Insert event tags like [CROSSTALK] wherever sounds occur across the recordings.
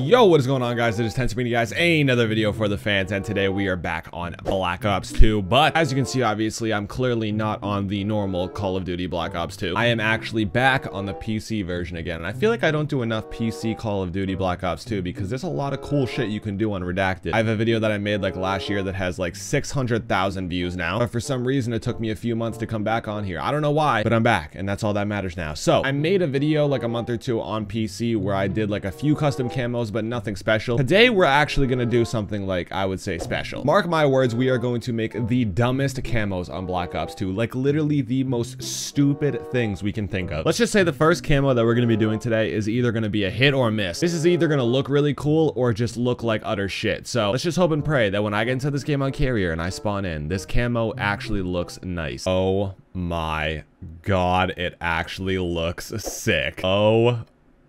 Yo, what is going on guys? It is you guys another video for the fans and today we are back on Black Ops 2. But as you can see, obviously, I'm clearly not on the normal Call of Duty Black Ops 2. I am actually back on the PC version again. And I feel like I don't do enough PC Call of Duty Black Ops 2 because there's a lot of cool shit you can do on Redacted. I have a video that I made like last year that has like 600,000 views now. But for some reason, it took me a few months to come back on here. I don't know why, but I'm back and that's all that matters now. So I made a video like a month or two on PC where I did like a few custom camos but nothing special. Today, we're actually to do something like, I would say, special. Mark my words, we are going to make the dumbest camos on Black Ops 2. Like, literally the most stupid things we can think of. Let's just say the first camo that we're to be doing today is either to be a hit or miss. This is either to look really cool or just look like utter shit. So let's just hope and pray that when I get into this game on Carrier and I spawn in, this camo actually looks nice. Oh my god, it actually looks sick. Oh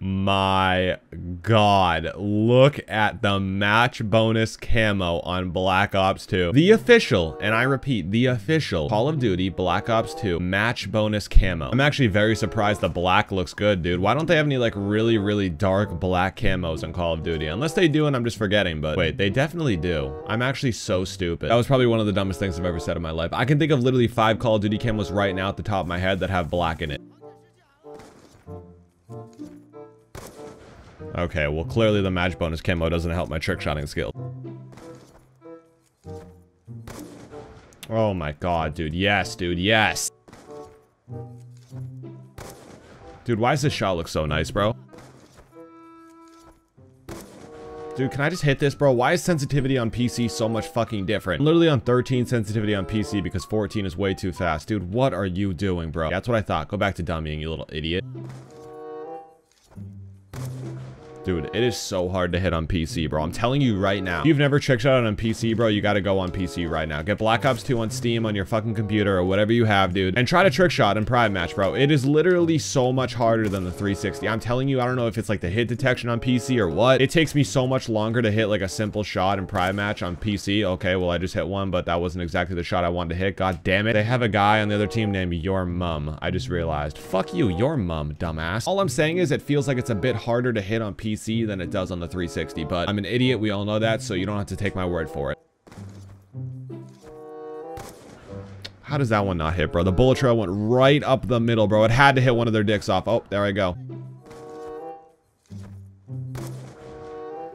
my god. Look at the match bonus camo on black ops 2 the official and i repeat the official call of duty black ops 2 match bonus camo. I'm actually very surprised the black looks good dude. Why don't they have any like really really dark black camos on call of duty? Unless they do and i'm just forgetting but wait they definitely do. I'm actually so stupid. That was probably one of the dumbest things i've ever said in my life. I can think of literally five call of duty camos right now at the top of my head that have black in it Okay, well clearly the match bonus camo doesn't help my trick shotting skill. Oh my god, dude. Yes, dude. Yes. Dude, why does this shot look so nice, bro? Dude, can I just hit this, bro? Why is sensitivity on PC so much fucking different? I'm literally on 13 sensitivity on PC because 14 is way too fast. Dude, what are you doing, bro? That's what I thought. Go back to dummying, you little idiot. Dude, it is so hard to hit on PC, bro. I'm telling you right now. If you've never trick shot on PC, bro, you gotta go on PC right now. Get Black Ops 2 on Steam on your fucking computer or whatever you have, dude. And try to trick shot in Private Match, bro. It is literally so much harder than the 360. I'm telling you, I don't know if it's like the hit detection on PC or what. It takes me so much longer to hit like a simple shot in Private Match on PC. Okay, well, I just hit one, but that wasn't exactly the shot I wanted to hit. God damn it. They have a guy on the other team named Your Mum. I just realized. Fuck you, Your Mum, dumbass. All I'm saying is it feels like it's a bit harder to hit on PC than it does on the 360, but I'm an idiot. We all know that, so you don't have to take my word for it. How does that one not hit, bro? The bullet trail went right up the middle, bro. It had to hit one of their dicks off. Oh, there I go.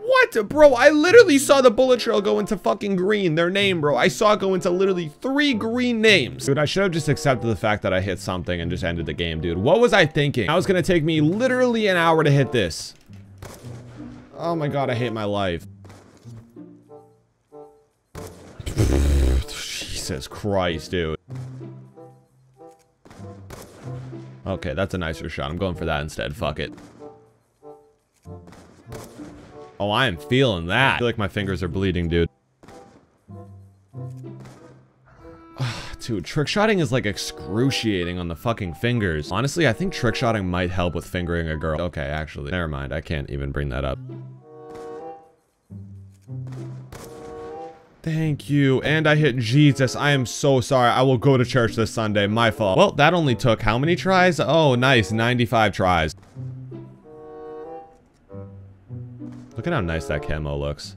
What? Bro, I literally saw the bullet trail go into fucking green. Their name, bro. I saw it go into literally three green names. Dude, I should have just accepted the fact that I hit something and just ended the game, dude. What was I thinking? I was gonna take me literally an hour to hit this. Oh my god, I hate my life. [SIGHS] Jesus Christ, dude. Okay, that's a nicer shot. I'm going for that instead. Fuck it. Oh, I am feeling that. I feel like my fingers are bleeding, dude. [SIGHS] dude, trick shotting is like excruciating on the fucking fingers. Honestly, I think trick shotting might help with fingering a girl. Okay, actually, never mind. I can't even bring that up. Thank you. And I hit Jesus. I am so sorry. I will go to church this Sunday. My fault. Well, that only took how many tries? Oh, nice. 95 tries. Look at how nice that camo looks.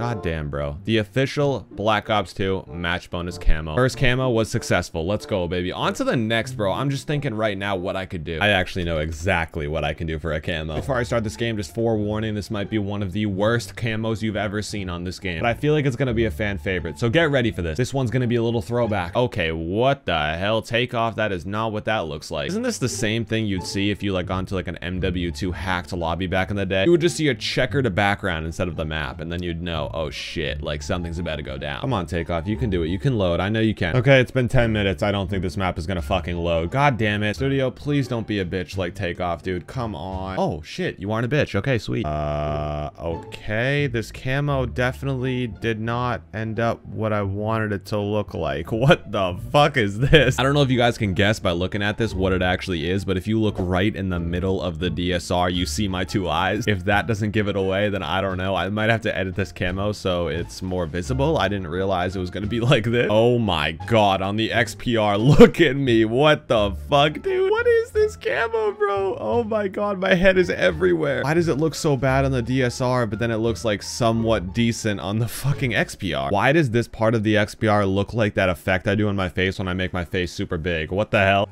God damn, bro. The official Black Ops 2 match bonus camo. First camo was successful. Let's go, baby. On to the next, bro. I'm just thinking right now what I could do. I actually know exactly what I can do for a camo. Before I start this game, just forewarning, this might be one of the worst camos you've ever seen on this game. But I feel like it's going to be a fan favorite. So get ready for this. This one's going to be a little throwback. Okay, what the hell? Takeoff? That is not what that looks like. Isn't this the same thing you'd see if you like gone to like an MW2 hacked lobby back in the day? You would just see a checkered background instead of the map, and then you'd know, oh shit, like something's about to go down. Come on, takeoff. You can do it. You can load. I know you can. Okay, it's been 10 minutes. I don't think this map is gonna fucking load. God damn it. Studio, please don't be a bitch like takeoff, dude. Come on. Oh, shit. You aren't a bitch. Okay, sweet. Uh, okay. This camo definitely did not end up what I wanted it to look like. [LAUGHS] What the fuck is this? I don't know if you guys can guess by looking at this what it actually is, but if you look right in the middle of the DSR, you see my two eyes. If that doesn't give it away, then I don't know. I might have to edit this camo, so so it's more visible. I didn't realize it was to be [LAUGHS] like this. Oh my god, on the XPR, [LAUGHS] look at me. What the fuck, dude? What What is this camo, bro? Oh my god, my head is everywhere. Why does it look so bad on the DSR, but then it looks like somewhat decent on the fucking XPR? Why does this part of the XPR look like that effect I do on my face when I make my face super big? What the hell?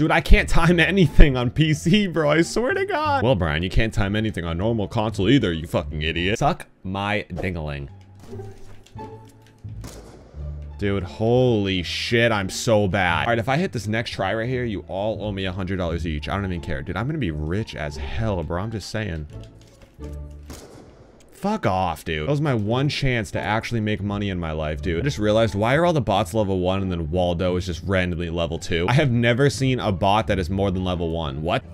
Dude, I can't time [LAUGHS] anything on PC, bro. I swear to God. Well, Brian, you can't time anything on normal console either, you fucking idiot. Suck my dingaling. Dude, holy shit, I'm so bad. All right, if I hit this next try right here, you all owe me a $100 each. I don't even care. Dude, I'm gonna be rich as hell, bro. I'm just saying. Fuck off, dude. That was my one chance to actually make money in my life, dude. I just realized, why are all the bots level 1 and then Waldo is just randomly level 2? I have never seen a bot that is more than level 1. What?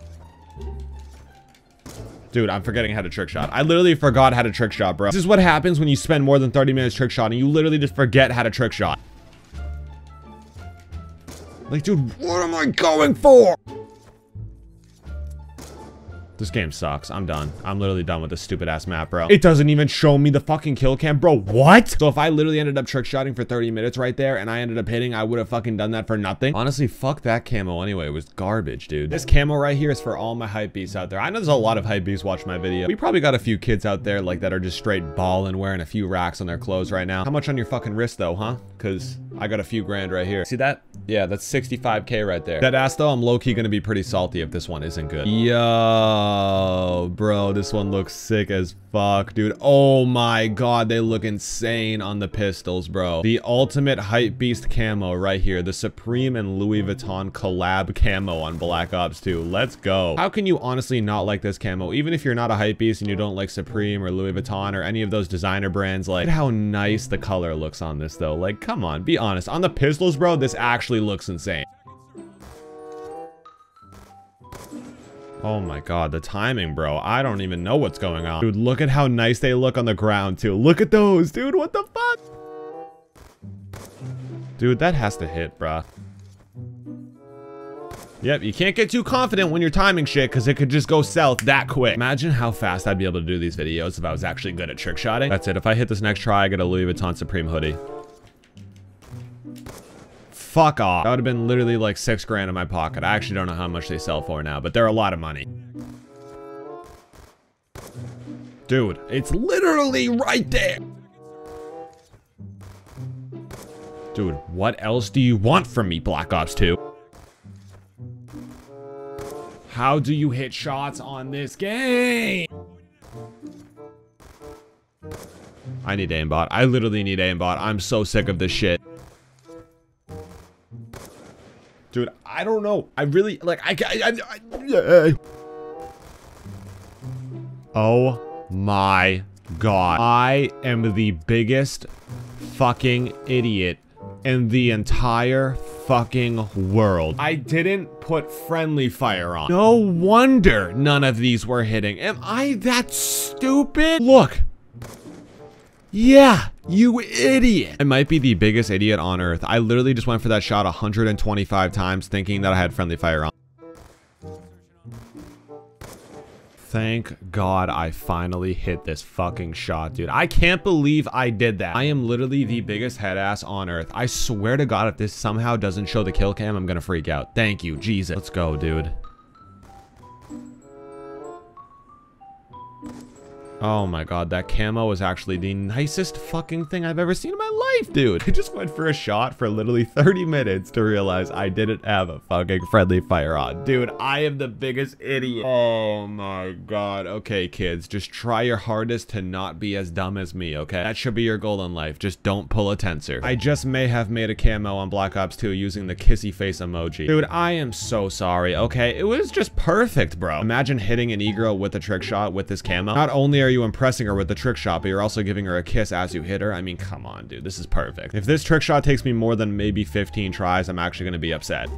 Dude, I'm forgetting how to trick shot. I literally forgot how to trick shot, bro. This is what happens when you spend more than 30 minutes trick shotting. You literally just forget how to trick shot. Like, dude, what am I going for? This game sucks. I'm done. I'm literally done with this stupid ass map, bro. It doesn't even show me the fucking kill cam, bro. What? So if I literally ended up trick shotting for 30 minutes right there and I ended up hitting, I would have fucking done that for nothing. Honestly, fuck that camo anyway. It was garbage, dude. This camo right here is for all my hype beasts out there. I know there's a lot of hype beasts watch my video. We probably got a few kids out there like that are just straight balling, wearing a few racks on their clothes right now. How much on your fucking wrist though, huh? Because I got a few grand right here. See that? Yeah, that's 65k right there. That ass though, I'm low-key gonna be pretty salty if this one isn't good. Yo, bro, this one looks sick as fuck, dude. Oh my god, they look insane on the pistols, bro. The ultimate hype beast camo right here. The Supreme and Louis Vuitton collab camo on Black Ops 2. Let's go. How can you honestly not like this camo? Even if you're not a hype beast and you don't like Supreme or Louis Vuitton or any of those designer brands, like, look at how nice the color looks on this though. Like, come on, be honest. On the pistols, bro, this actually looks insane. Oh my god, the timing, bro. I don't even know what's going on. Dude, look at how nice they look on the ground, too. Look at those, dude. What the fuck? Dude, that has to hit, bruh. Yep, you can't get too confident when you're timing shit because it could just go south that quick. Imagine how fast I'd be able to do these videos if I was actually good at trick shotting. That's it. If I hit this next try, I get a Louis Vuitton Supreme hoodie. Fuck off. That would have been literally like six grand in my pocket. I actually don't know how much they sell for now, but they're a lot of money. Dude, it's literally right there. Dude, what else do you want from me, Black Ops 2? How do you hit shots on this game? I need aimbot. I literally need aimbot. I'm so sick of this shit. Dude, I don't know. I really, like, I, I, I, I Oh my god. I am the biggest fucking idiot in the entire fucking world. I didn't put friendly fire on. No wonder none of these were hitting. Am I that stupid? Look. Yeah, you idiot. I might be the biggest idiot on earth. I literally just went for that shot 125 times thinking that I had friendly fire on. Thank God I finally hit this fucking shot, dude. I can't believe I did that. I am literally the biggest head ass on earth. I swear to God, if this somehow doesn't show the kill cam, I'm gonna freak out. Thank you, Jesus. Let's go, dude. Oh my god, that camo was actually the nicest fucking thing I've ever seen in my life, dude. I just went for a shot for literally 30 minutes to realize I didn't have a fucking friendly fire on. Dude, I am the biggest idiot. Oh my god. Okay, kids, just try your hardest to not be as dumb as me, okay? That should be your goal in life. Just don't pull a Tenser. I just may have made a camo on Black Ops 2 using the kissy face emoji. Dude, I am so sorry, okay? It was just perfect, bro. Imagine hitting an e-girl with a trick shot with this camo. Not only are you impressing her with the trick shot, but you're also giving her a kiss as you hit her. I mean, come on, dude. This is perfect. If this trick shot takes me more than maybe 15 tries, I'm actually going to be upset.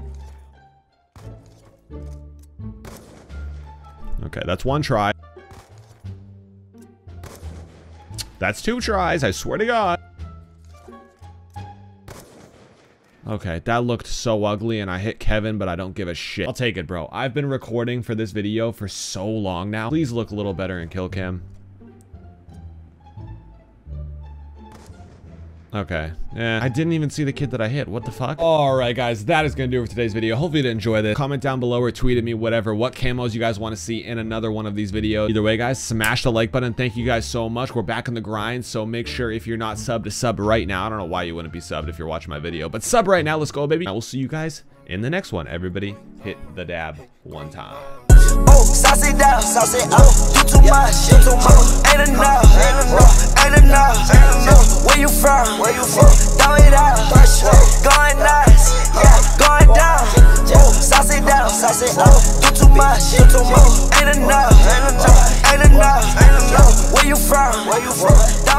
Okay, that's one try. That's two tries, I swear to God. Okay, that looked so ugly and I hit Kevin, but I don't give a shit. I'll take it, bro. I've been recording for this video for so long now. Please look a little better in kill cam. Okay. Yeah. I didn't even see the kid that I hit. What the fuck? Alright, guys. That is going to do it for today's video. Hopefully you did enjoy this. Comment down below or tweet at me, whatever, what camos you guys want to see in another one of these videos. Either way, guys, smash the like button. Thank you guys so much. We're back in the grind, so make sure if you're not subbed to sub right now. I don't know why you wouldn't be subbed if you're watching my video, but sub right now. Let's go, baby. I will see you guys in the next one. Everybody hit the dab one time. Oh, sauce it down, sauce it oh, up. Do too much, do too much. Too too much. Ain't enough, ain't enough, ain't enough. Where you from? Where you from?